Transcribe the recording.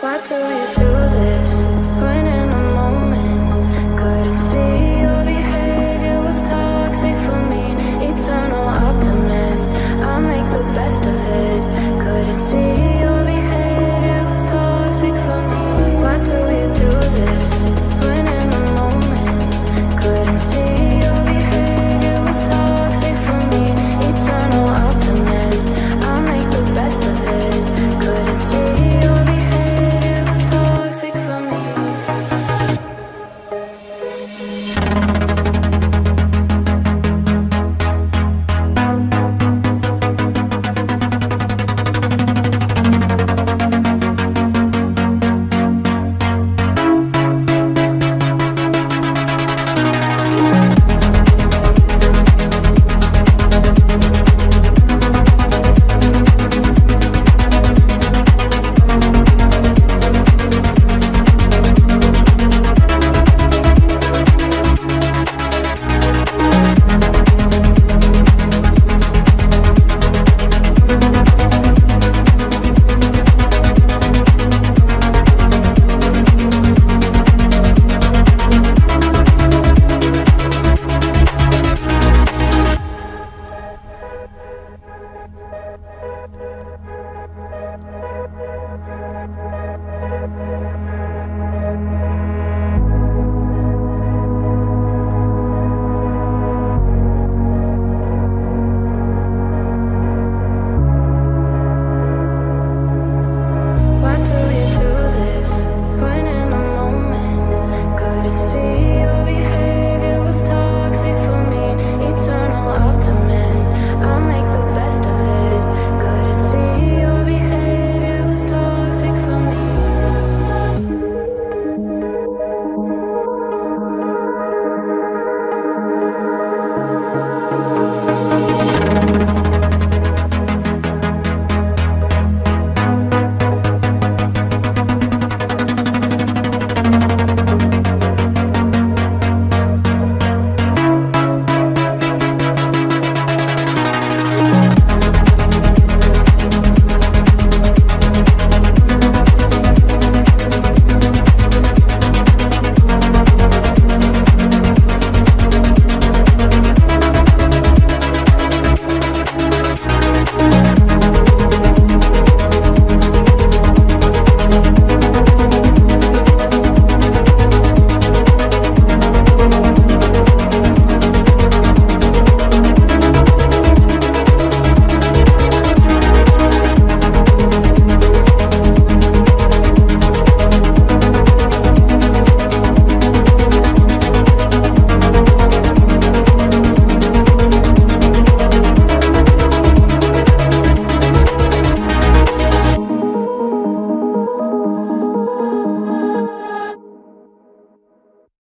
What do you do?